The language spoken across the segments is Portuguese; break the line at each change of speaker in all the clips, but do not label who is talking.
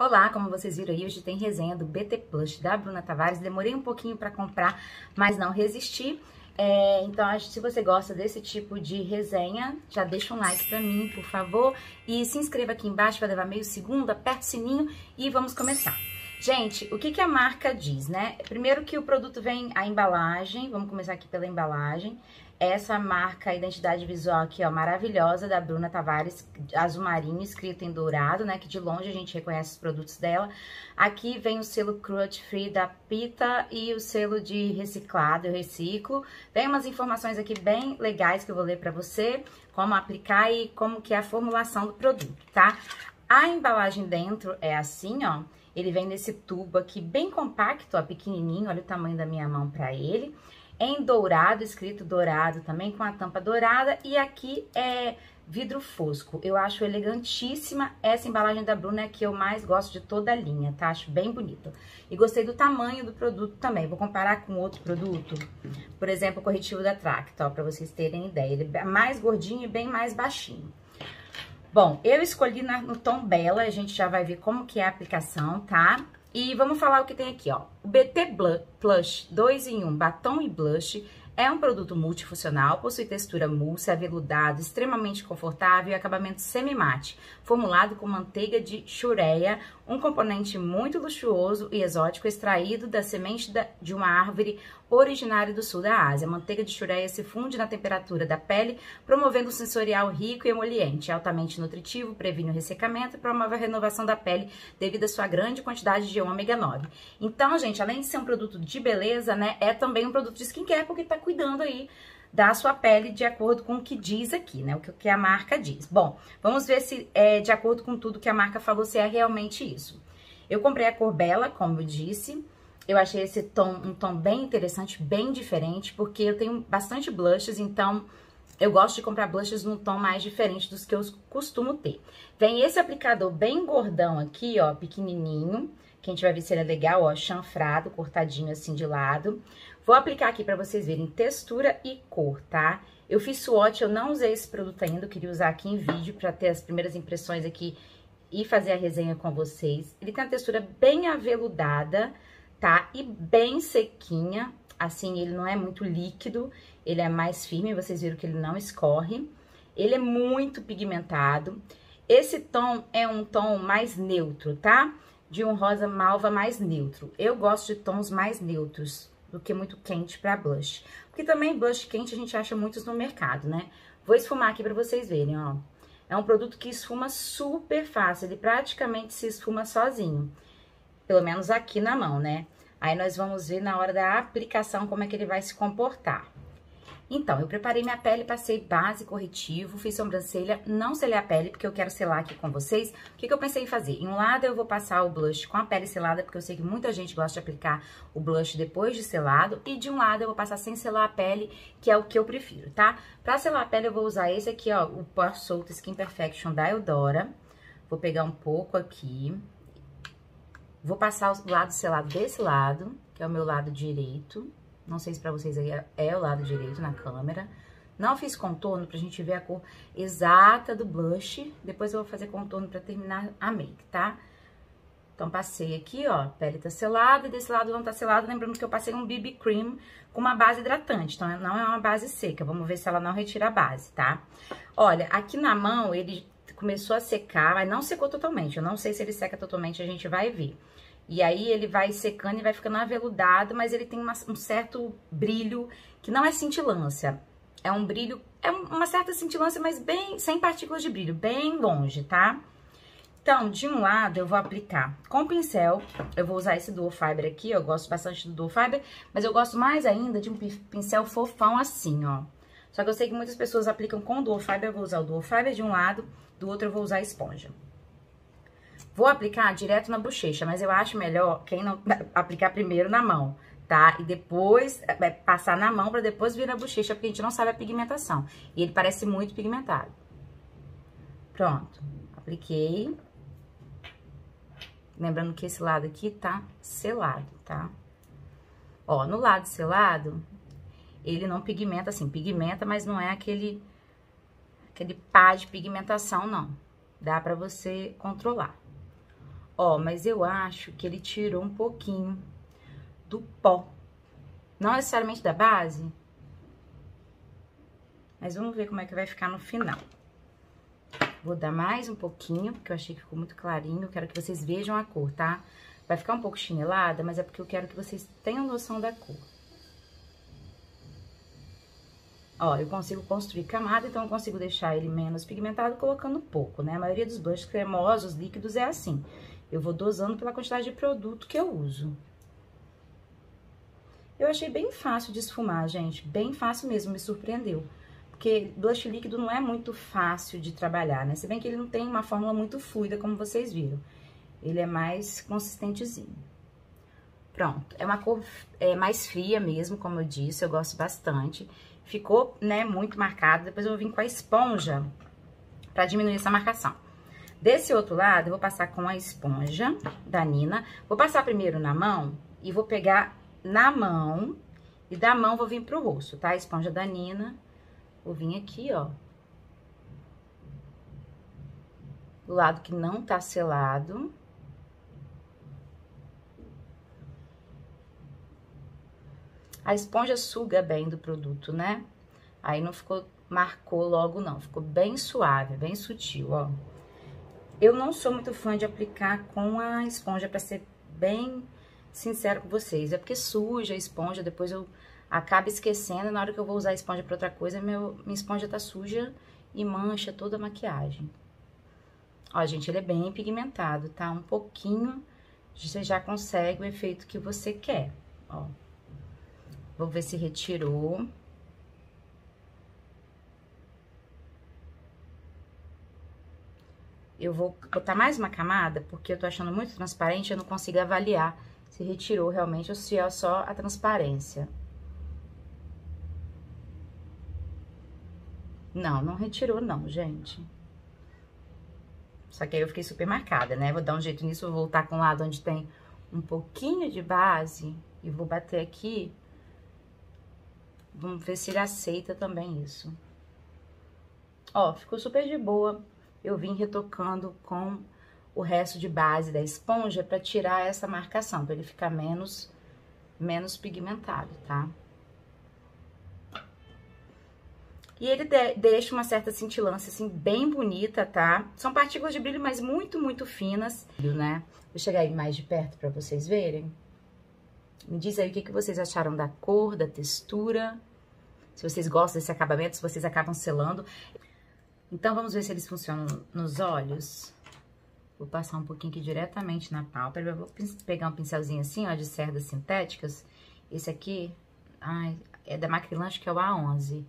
Olá, como vocês viram aí, hoje tem resenha do BT Plus da Bruna Tavares. Demorei um pouquinho para comprar, mas não resisti. É, então, se você gosta desse tipo de resenha, já deixa um like para mim, por favor. E se inscreva aqui embaixo, vai levar meio segundo, aperta o sininho e vamos começar. Gente, o que, que a marca diz, né? Primeiro que o produto vem a embalagem, vamos começar aqui pela embalagem essa marca, identidade visual aqui, ó, maravilhosa, da Bruna Tavares, azul marinho, escrito em dourado, né, que de longe a gente reconhece os produtos dela. Aqui vem o selo cruelty free da Pita e o selo de reciclado, eu reciclo. Vem umas informações aqui bem legais que eu vou ler pra você, como aplicar e como que é a formulação do produto, tá? A embalagem dentro é assim, ó, ele vem nesse tubo aqui bem compacto, ó, pequenininho, olha o tamanho da minha mão pra ele em dourado, escrito dourado também, com a tampa dourada. E aqui é vidro fosco. Eu acho elegantíssima. Essa embalagem da Bruna é que eu mais gosto de toda a linha, tá? Acho bem bonita. E gostei do tamanho do produto também. Vou comparar com outro produto. Por exemplo, o corretivo da Tracta, ó, pra vocês terem ideia. Ele é mais gordinho e bem mais baixinho. Bom, eu escolhi na, no tom Bela, a gente já vai ver como que é a aplicação, tá? E vamos falar o que tem aqui, ó. O BT Plush 2 em 1 batom e blush é um produto multifuncional, possui textura mousse, aveludado, extremamente confortável e acabamento semi-mate, formulado com manteiga de chureia, um componente muito luxuoso e exótico extraído da semente de uma árvore originária do sul da Ásia. A manteiga de chureia se funde na temperatura da pele, promovendo um sensorial rico e emoliente, altamente nutritivo, previne o ressecamento e promove a renovação da pele devido à sua grande quantidade de ômega 9. Então, gente, além de ser um produto de beleza, né, é também um produto de skincare porque está cuidando aí da sua pele de acordo com o que diz aqui, né? O que a marca diz. Bom, vamos ver se é de acordo com tudo que a marca falou, se é realmente isso. Eu comprei a cor Bela, como eu disse. Eu achei esse tom um tom bem interessante, bem diferente, porque eu tenho bastante blushes, então eu gosto de comprar blushes num tom mais diferente dos que eu costumo ter. Vem esse aplicador bem gordão aqui, ó, pequenininho, que a gente vai ver se ele é legal, ó, chanfrado, cortadinho assim de lado. Vou aplicar aqui para vocês verem textura e cor, tá? Eu fiz swatch, eu não usei esse produto ainda, eu queria usar aqui em vídeo para ter as primeiras impressões aqui e fazer a resenha com vocês. Ele tem uma textura bem aveludada, tá? E bem sequinha, assim, ele não é muito líquido, ele é mais firme, vocês viram que ele não escorre. Ele é muito pigmentado. Esse tom é um tom mais neutro, tá? De um rosa malva mais neutro. Eu gosto de tons mais neutros do que muito quente para blush. Porque também blush quente a gente acha muitos no mercado, né? Vou esfumar aqui para vocês verem, ó. É um produto que esfuma super fácil, ele praticamente se esfuma sozinho. Pelo menos aqui na mão, né? Aí nós vamos ver na hora da aplicação como é que ele vai se comportar. Então, eu preparei minha pele, passei base, corretivo, fiz sobrancelha, não selei a pele, porque eu quero selar aqui com vocês. O que, que eu pensei em fazer? Em um lado eu vou passar o blush com a pele selada, porque eu sei que muita gente gosta de aplicar o blush depois de selado. E de um lado eu vou passar sem selar a pele, que é o que eu prefiro, tá? Pra selar a pele eu vou usar esse aqui, ó, o Pore Solto Skin Perfection da Eudora. Vou pegar um pouco aqui. Vou passar o lado selado desse lado, que é o meu lado direito. Não sei se pra vocês aí é o lado direito na câmera. Não fiz contorno pra gente ver a cor exata do blush. Depois eu vou fazer contorno pra terminar a make, tá? Então, passei aqui, ó, pele tá selada e desse lado não tá selado. Lembrando que eu passei um BB Cream com uma base hidratante, então não é uma base seca. Vamos ver se ela não retira a base, tá? Olha, aqui na mão ele começou a secar, mas não secou totalmente. Eu não sei se ele seca totalmente, a gente vai ver. E aí ele vai secando e vai ficando aveludado, mas ele tem uma, um certo brilho que não é cintilância. É um brilho, é uma certa cintilância, mas bem sem partículas de brilho, bem longe, tá? Então, de um lado eu vou aplicar com pincel, eu vou usar esse Duo Fiber aqui, eu gosto bastante do Duo Fiber, mas eu gosto mais ainda de um pincel fofão assim, ó. Só que eu sei que muitas pessoas aplicam com Duo Fiber, eu vou usar o Duo Fiber de um lado, do outro eu vou usar a esponja. Vou aplicar direto na bochecha, mas eu acho melhor quem não aplicar primeiro na mão, tá? E depois é, é, passar na mão para depois vir na bochecha, porque a gente não sabe a pigmentação. E ele parece muito pigmentado. Pronto, apliquei. Lembrando que esse lado aqui tá selado, tá? Ó, no lado selado, ele não pigmenta assim, pigmenta, mas não é aquele aquele pá de pigmentação, não. Dá pra você controlar. Ó, mas eu acho que ele tirou um pouquinho do pó. Não necessariamente da base. Mas vamos ver como é que vai ficar no final. Vou dar mais um pouquinho, porque eu achei que ficou muito clarinho. Quero que vocês vejam a cor, tá? Vai ficar um pouco chinelada, mas é porque eu quero que vocês tenham noção da cor. Ó, eu consigo construir camada, então eu consigo deixar ele menos pigmentado colocando pouco, né? A maioria dos blushes cremosos, líquidos, é assim. Eu vou dosando pela quantidade de produto que eu uso. Eu achei bem fácil de esfumar, gente. Bem fácil mesmo, me surpreendeu. Porque blush líquido não é muito fácil de trabalhar, né? Se bem que ele não tem uma fórmula muito fluida, como vocês viram. Ele é mais consistentezinho. Pronto, é uma cor é, mais fria mesmo, como eu disse, eu gosto bastante. Ficou, né, muito marcado. Depois eu vir com a esponja pra diminuir essa marcação. Desse outro lado, eu vou passar com a esponja da Nina. Vou passar primeiro na mão e vou pegar na mão. E da mão vou vir pro rosto, tá? A esponja da Nina Vou vir aqui, ó. Do lado que não tá selado. A esponja suga bem do produto, né? Aí não ficou, marcou logo não, ficou bem suave, bem sutil, ó. Eu não sou muito fã de aplicar com a esponja, pra ser bem sincero com vocês. É porque suja a esponja, depois eu acaba esquecendo, na hora que eu vou usar a esponja para outra coisa, meu, minha esponja tá suja e mancha toda a maquiagem. Ó, gente, ele é bem pigmentado, tá? Um pouquinho, você já consegue o efeito que você quer, ó. Vou ver se retirou. Eu vou botar mais uma camada, porque eu tô achando muito transparente, eu não consigo avaliar se retirou realmente ou se é só a transparência. Não, não retirou não, gente. Só que aí eu fiquei super marcada, né? Vou dar um jeito nisso, vou voltar com o lado onde tem um pouquinho de base e vou bater aqui. Vamos ver se ele aceita também isso. Ó, ficou super de boa. Eu vim retocando com o resto de base da esponja para tirar essa marcação, para ele ficar menos, menos pigmentado, tá? E ele de deixa uma certa cintilância, assim, bem bonita, tá? São partículas de brilho, mas muito, muito finas, né? Vou chegar aí mais de perto pra vocês verem. Me diz aí o que, que vocês acharam da cor, da textura. Se vocês gostam desse acabamento, se vocês acabam selando. Então, vamos ver se eles funcionam nos olhos. Vou passar um pouquinho aqui diretamente na pálpebra. Vou pegar um pincelzinho assim, ó, de cerdas sintéticas. Esse aqui, ai, é da Macrilan, acho que é o A11.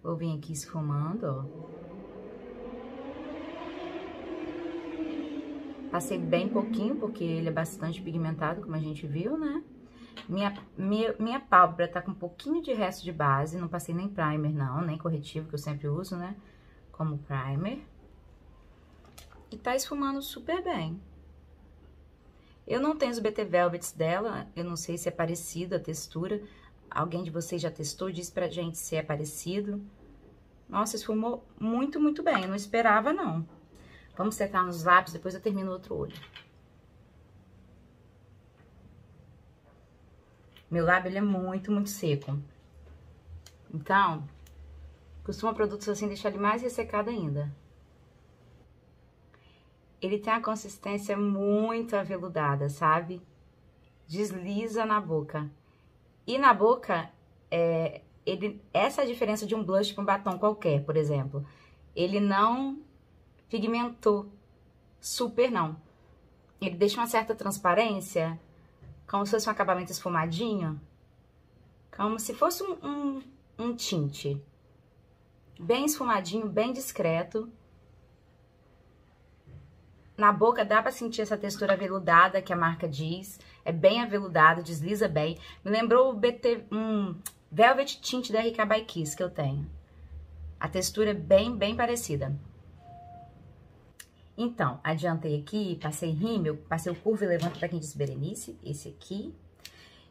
Vou vir aqui esfumando, ó. Passei bem pouquinho, porque ele é bastante pigmentado, como a gente viu, né? Minha, minha, minha pálpebra tá com um pouquinho de resto de base, não passei nem primer não, nem corretivo, que eu sempre uso, né? Como primer. E tá esfumando super bem. Eu não tenho os BT Velvets dela, eu não sei se é parecido a textura. Alguém de vocês já testou, diz pra gente se é parecido. Nossa, esfumou muito, muito bem. Eu não esperava, não. Vamos secar nos lábios, depois eu termino o outro olho. Meu lábio, ele é muito, muito seco. Então, costuma produtos assim deixar ele mais ressecado ainda. Ele tem a consistência muito aveludada, sabe? Desliza na boca. E na boca, é, ele, essa é a diferença de um blush para um batom qualquer, por exemplo. Ele não pigmentou super, não. Ele deixa uma certa transparência, como se fosse um acabamento esfumadinho. Como se fosse um, um, um tinte. Bem esfumadinho, bem discreto. Na boca dá pra sentir essa textura aveludada que a marca diz. É bem aveludado, desliza bem. Me lembrou o BT, um Velvet Tint da RK by Kiss que eu tenho. A textura é bem, bem parecida. Então, adiantei aqui, passei rímel, passei o curvo e levanta para quem disse Berenice, esse aqui.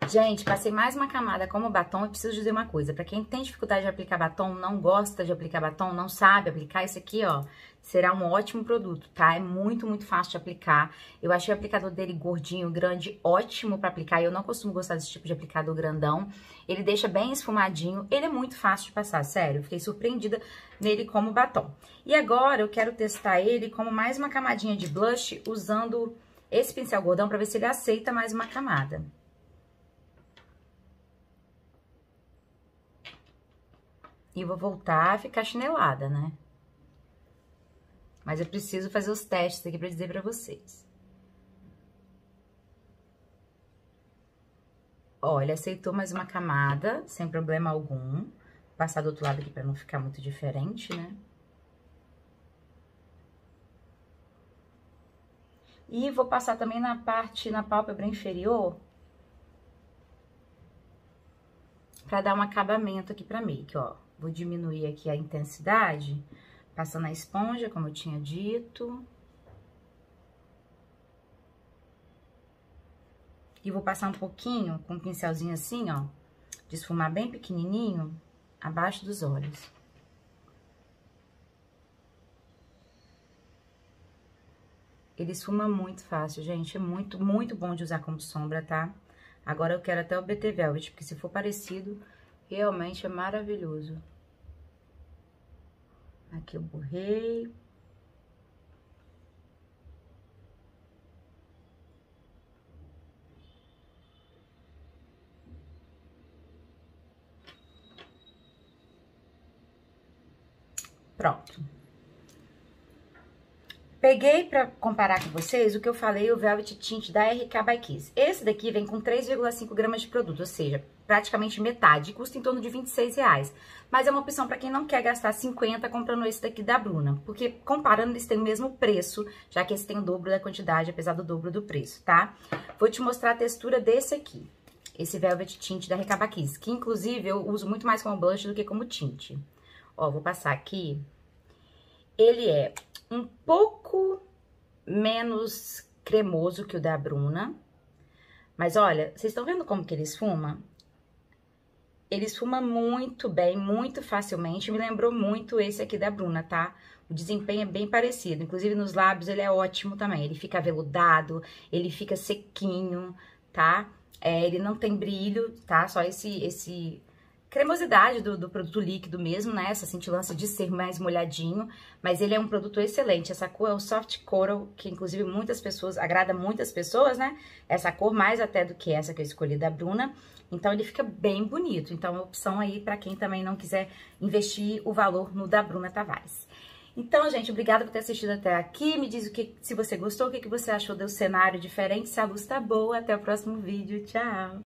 Gente, passei mais uma camada como batom e preciso dizer uma coisa. Pra quem tem dificuldade de aplicar batom, não gosta de aplicar batom, não sabe aplicar, esse aqui, ó, será um ótimo produto, tá? É muito, muito fácil de aplicar. Eu achei o aplicador dele gordinho, grande, ótimo pra aplicar. Eu não costumo gostar desse tipo de aplicador grandão. Ele deixa bem esfumadinho. Ele é muito fácil de passar, sério. Fiquei surpreendida nele como batom. E agora eu quero testar ele como mais uma camadinha de blush usando esse pincel gordão pra ver se ele aceita mais uma camada. E vou voltar a ficar chinelada, né? Mas eu preciso fazer os testes aqui pra dizer pra vocês. Olha, aceitou mais uma camada, sem problema algum. Vou passar do outro lado aqui pra não ficar muito diferente, né? E vou passar também na parte, na pálpebra inferior, pra dar um acabamento aqui pra make, ó. Vou diminuir aqui a intensidade, passando a esponja, como eu tinha dito. E vou passar um pouquinho com um pincelzinho assim, ó, de esfumar bem pequenininho, abaixo dos olhos. Ele esfuma muito fácil, gente. É muito, muito bom de usar como sombra, tá? Agora eu quero até o BT Velvet, porque se for parecido, Realmente é maravilhoso. Aqui eu borrei. Pronto. Peguei para comparar com vocês o que eu falei, o Velvet Tint da RK by Kiss. Esse daqui vem com 3,5 gramas de produto, ou seja, praticamente metade, custa em torno de 26 reais. Mas é uma opção para quem não quer gastar 50 comprando esse daqui da Bruna, porque comparando eles têm o mesmo preço, já que esse tem o dobro da quantidade, apesar do dobro do preço, tá? Vou te mostrar a textura desse aqui, esse Velvet Tint da by Kiss, que inclusive eu uso muito mais como blush do que como tint. Ó, vou passar aqui. Ele é um pouco menos cremoso que o da Bruna. Mas olha, vocês estão vendo como que ele esfuma? Ele esfuma muito bem, muito facilmente. Me lembrou muito esse aqui da Bruna, tá? O desempenho é bem parecido. Inclusive, nos lábios ele é ótimo também. Ele fica aveludado, ele fica sequinho, tá? É, ele não tem brilho, tá? Só esse, esse cremosidade do, do, produto líquido mesmo, né? Essa cintilância de ser mais molhadinho, mas ele é um produto excelente. Essa cor é o Soft Coral, que inclusive muitas pessoas, agrada muitas pessoas, né? Essa cor mais até do que essa que eu escolhi da Bruna. Então, ele fica bem bonito. Então, é opção aí para quem também não quiser investir o valor no da Bruna Tavares. Então, gente, obrigada por ter assistido até aqui. Me diz o que, se você gostou, o que, que você achou do cenário diferente, se a luz tá boa. Até o próximo vídeo. Tchau!